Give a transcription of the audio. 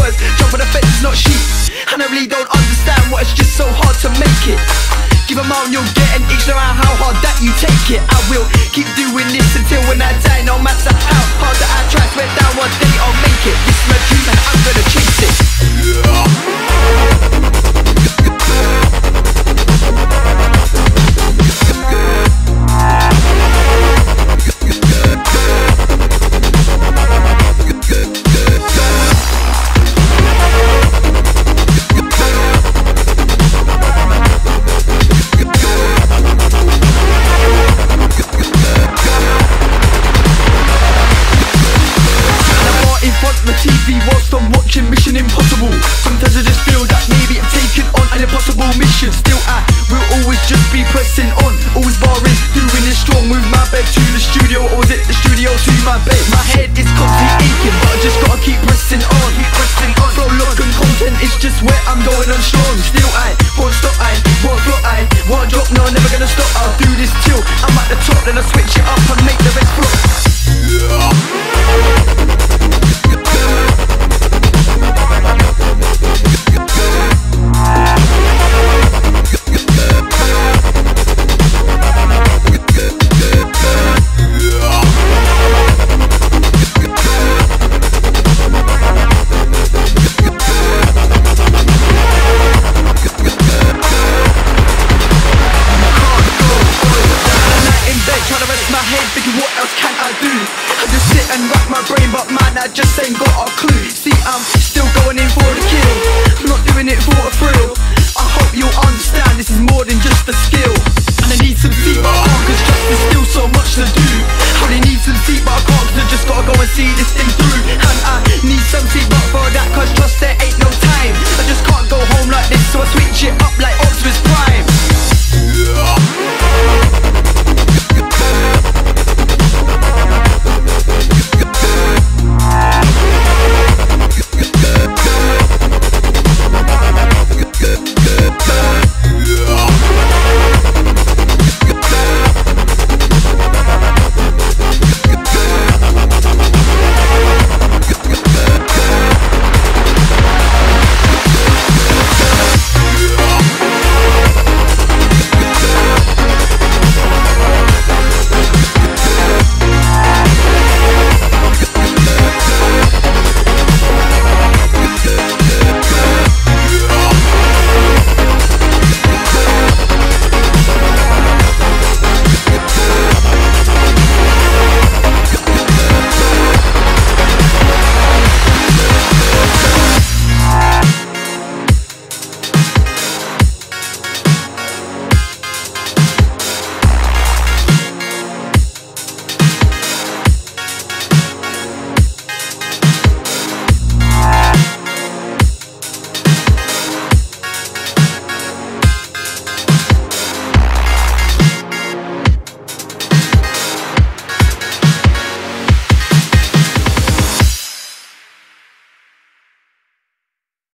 words. Jump on the fence, it's not sheep. And I really don't understand why it's just so hard to make it. Give a and you'll get an itch no matter how hard that you take it. I will keep doing this until when I die, no matter how hard that I try. Swear down one day I'll make it. This is my dream and I'm gonna chase it. My bed? My head is constantly aching, but I just gotta keep pressing on. Keep pressing on. Flow, look, and content is just where I'm going on strong. Still, I won't stop, I won't flop, I won't drop. No, never gonna stop. I'll do this till I'm at the top, then I switch it man I just ain't got a clue. See I'm still going in for the kill. Not doing it for a thrill. I hope you'll understand this is more than just a skill. And I need some but I can't Cause trust there's still so much to do. I really need some seat but I can't Cause I just gotta go and see this thing